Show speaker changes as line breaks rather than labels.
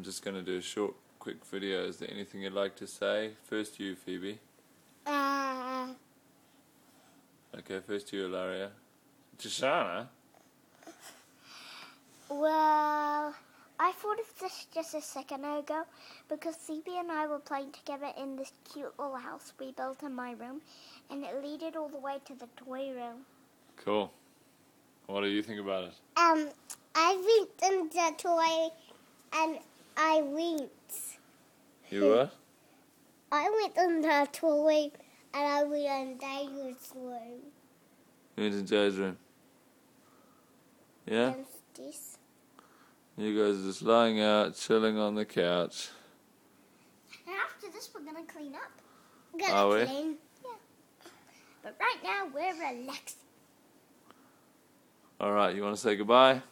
I'm just going to do a short, quick video. Is there anything you'd like to say? First you, Phoebe.
Uh,
Okay, first you, Ilaria. Jaishana?
well, I thought of this just a second ago because Phoebe and I were playing together in this cute little house we built in my room, and it leaded all the way to the toy room.
Cool. What do you think about it?
Um, I winked in the toy, and I winked.
You what?
I went in the toy, and I went in David's room.
You went to Jay's room. Yeah?
This.
You guys are just lying out, chilling on the couch.
And after this, we're gonna clean up.
Are we?
clean. Yeah. But right now, we're relaxing.
Alright, you want to say?
Goodbye.